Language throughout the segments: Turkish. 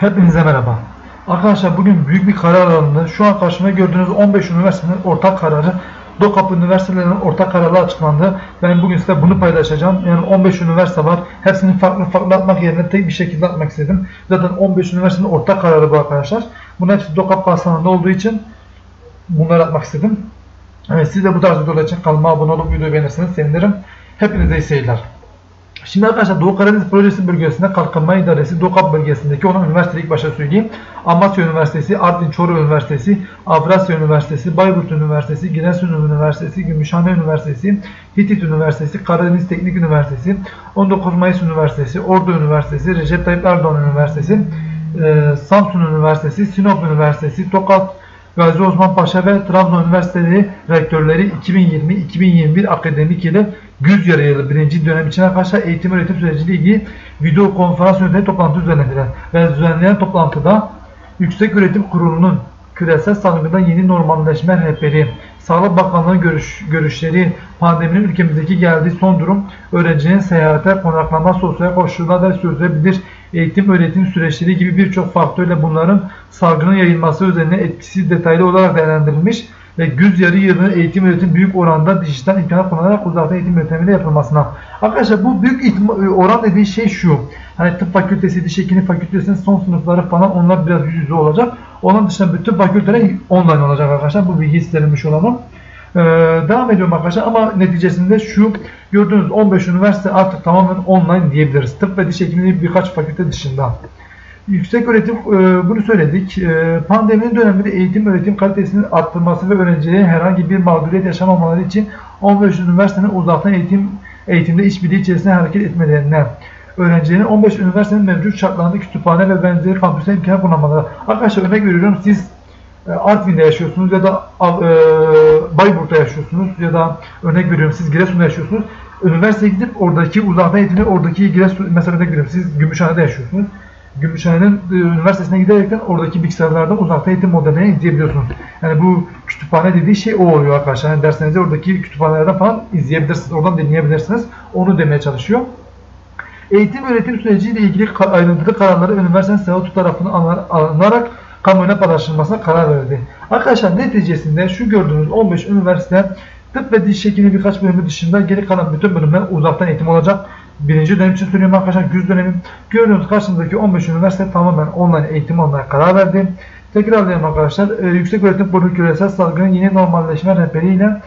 Hepinize merhaba. Arkadaşlar bugün büyük bir karar alındı. Şu an karşımda gördüğünüz 15 üniversitenin ortak kararı DOKAP üniversitelerinin ortak kararı açıklandı. Ben bugün size bunu paylaşacağım. Yani 15 üniversite var. Hepsini farklı farklı atmak yerine tek bir şekilde atmak istedim. Zaten 15 üniversitenin ortak kararı bu arkadaşlar. Bunun hepsi DOKAP kapsamında olduğu için bunları atmak istedim. Evet, siz de bu tarz videolar için kanalıma abone olup videoyu beğenirseniz sevinirim. Hepinize iyi seyirler. Şimdi arkadaşlar Doğu Karadeniz Projesi bölgesinde Kalkınma İdaresi DOKAP bölgesindeki olan üniversiteyi ilk başta söyleyeyim. Amasya Üniversitesi, Artvin Çoruh Üniversitesi, Avrasya Üniversitesi, Bayburt Üniversitesi, Giresun Üniversitesi, Gümüşhane Üniversitesi, Hitit Üniversitesi, Karadeniz Teknik Üniversitesi, 19 Mayıs Üniversitesi, Ordu Üniversitesi, Recep Tayyip Erdoğan Üniversitesi, e, Samsun Üniversitesi, Sinop Üniversitesi, Tokat Gazi Osman Paşa ve Trabzon Üniversiteleri rektörleri 2020-2021 akademik yılı güz yarı yılı birinci dönem için arkadaşlar eğitim öğretim süreciyle ilgili video konferans yönetimi toplantı düzenlediler. Ve düzenlenen toplantıda Yüksek Öğretim Kurulu'nun küresel salgında yeni normalleşme rehberi, Sağlık Bakanlığı görüş, görüşleri, pandeminin ülkemizdeki geldiği son durum, öğrencinin seyahate, konaklama, sosyal koşullar ve sürdürülebilir eğitim öğretim süreçleri gibi birçok faktörle bunların salgının yayılması üzerine etkisi detaylı olarak değerlendirilmiş ve güz yarı yılı eğitim öğretim büyük oranda dijital imkanlar kullanarak uzaktan eğitim yönteminde yapılmasına. Arkadaşlar bu büyük oran dediği şey şu. Hani tıp fakültesi, diş hekimliği fakültesinin son sınıfları falan onlar biraz yüz yüze olacak. Onun dışında bütün fakülteler online olacak arkadaşlar. Bu bilgi isterilmiş olalım. Ee, devam ediyorum arkadaşlar ama neticesinde şu gördüğünüz 15 üniversite artık tamamen online diyebiliriz. Tıp ve diş hekimliği birkaç fakülte dışında. Yüksek öğretim e, bunu söyledik. E, pandeminin döneminde eğitim öğretim kalitesinin arttırması ve öğrencilerin herhangi bir mağduriyet yaşamamaları için 15 üniversitenin uzaktan eğitim eğitimde işbirliği içerisinde hareket etmelerine, öğrencilerin 15 üniversitenin mevcut şartlarında kütüphane ve benzeri kampüsler imkanı kullanmaları. Arkadaşlar örnek veriyorum siz Artvin'de yaşıyorsunuz ya da e, Bayburt'ta yaşıyorsunuz ya da örnek veriyorum siz Giresun'da yaşıyorsunuz. Üniversiteye gidip oradaki uzaktan eğitimi oradaki Giresun mesela örnek veriyorum siz Gümüşhane'de yaşıyorsunuz. Gümüşhane'nin e, üniversitesine giderekten oradaki bilgisayarlardan uzaktan eğitim modellerini izleyebiliyorsunuz. Yani bu kütüphane dediği şey o oluyor arkadaşlar. Yani derslerinizi oradaki kütüphanelerden falan izleyebilirsiniz. Oradan dinleyebilirsiniz. Onu demeye çalışıyor. Eğitim öğretim süreciyle ilgili ayrıntılı kararları üniversitenin statü tarafından alınarak kamuoyuna paylaşılmasına karar verdi. Arkadaşlar neticesinde şu gördüğünüz 15 üniversite tıp ve diş hekimliği birkaç bölümü dışında geri kalan bütün bölümler uzaktan eğitim olacak. Birinci dönem için söylüyorum arkadaşlar güz dönemi. Gördüğünüz karşınızdaki 15 üniversite tamamen online eğitim almaya karar verdi. Tekrarlayalım arkadaşlar. E, Yüksek Öğretim Kurulu küresel salgının yeni normalleşme rehberiyle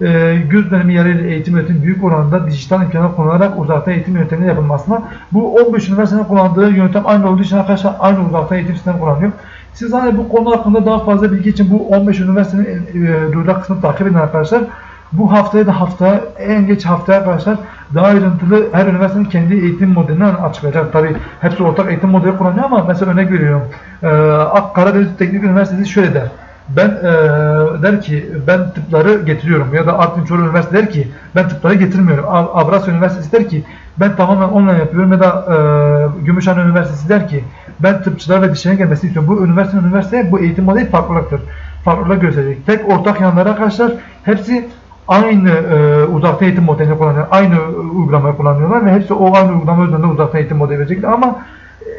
e, güz dönemi yararıyla eğitim öğretim büyük oranda dijital imkanlar kullanılarak uzaktan eğitim yönteminin yapılmasına bu 15 üniversitenin kullandığı yöntem aynı olduğu için arkadaşlar aynı uzaktan eğitim sistemi kullanıyor. Siz hani bu konu hakkında daha fazla bilgi için bu 15 üniversitenin e, duyurular kısmını takip edin arkadaşlar. Bu haftaya da hafta en geç haftaya arkadaşlar daha ayrıntılı her üniversitenin kendi eğitim modelini açıklayacak. Tabi hepsi ortak eğitim modeli kullanıyor ama mesela örnek veriyorum. Ee, Karadeniz Teknik Üniversitesi şöyle der. Ben e, der ki ben tıpları getiriyorum ya da Artvin Çoruh Üniversitesi der ki ben tıpları getirmiyorum. Avrasya Üniversitesi der ki ben tamamen online yapıyorum ya da e, Gümüşhane Üniversitesi der ki ben tıpçılar ve dişlerine gelmesini istiyorum. Bu üniversite üniversite bu eğitim modeli farklılıktır. Farklılık gösterecek. Tek ortak yanları arkadaşlar hepsi aynı e, uzaktan eğitim modelini kullanıyor. Aynı uygulamayı kullanıyorlar ve hepsi o aynı uygulama üzerinde uzaktan eğitim modeli verecekler ama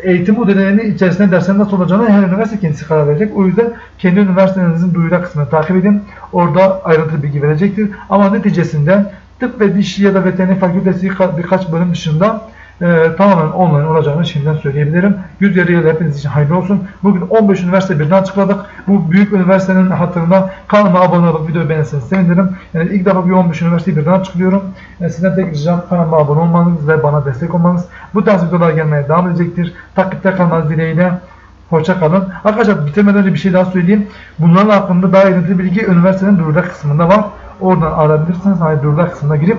eğitim modellerinin içerisinde derslerin nasıl olacağını her üniversite kendisi karar verecek. O yüzden kendi üniversitenizin duyuru kısmını takip edin. Orada ayrıntılı bilgi verecektir. Ama neticesinde tıp ve diş ya da veteriner fakültesi birkaç bölüm dışında e, tamamen online olacağını şimdiden söyleyebilirim. Yüz yarı yıl hepiniz için hayırlı olsun. Bugün 15 üniversite birden açıkladık. Bu büyük üniversitenin hatırına kanalıma abone olup videoyu beğenirseniz sevinirim. Yani ilk defa bir 15 üniversiteyi birden açıklıyorum. Yani sizden tek ricam kanalıma abone olmanız ve bana destek olmanız. Bu tarz videolar gelmeye devam edecektir. Takipte kalmanız dileğiyle. Hoşça kalın. Arkadaşlar bitirmeden önce bir şey daha söyleyeyim. Bunların hakkında daha ayrıntılı bilgi üniversitenin duyurular kısmında var. Oradan arayabilirsiniz. Hani duyurular kısmına girip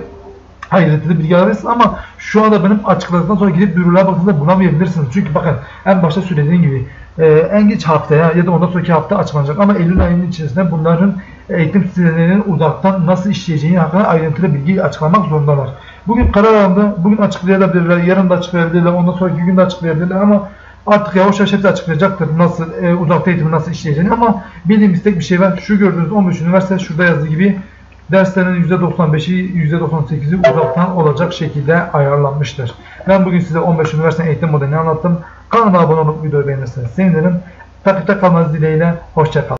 ayrıntılı bilgi alabilirsiniz ama şu anda benim açıkladıktan sonra gidip duyurulara baktığınızda bulamayabilirsiniz. Çünkü bakın en başta söylediğim gibi e, en geç haftaya ya da ondan sonraki hafta açıklanacak ama Eylül ayının içerisinde bunların eğitim sitelerinin uzaktan nasıl işleyeceğini hakkında ayrıntılı bilgi açıklamak zorundalar. Bugün karar alındı. Bugün açıklayabilirler, yarın da açıklayabilirler, ondan sonraki gün de açıklayabilirler ama artık yavaş yavaş hepsi açıklayacaktır nasıl e, uzakta eğitimi nasıl işleyeceğini ama bildiğimiz tek bir şey var. Şu gördüğünüz 15 üniversite şurada yazdığı gibi derslerin %95'i %98'i uzaktan olacak şekilde ayarlanmıştır. Ben bugün size 15 üniversite eğitim modelini anlattım. Kanala abone olup videoyu beğenirseniz sevinirim. Takipte kalmanız dileğiyle. Hoşçakalın.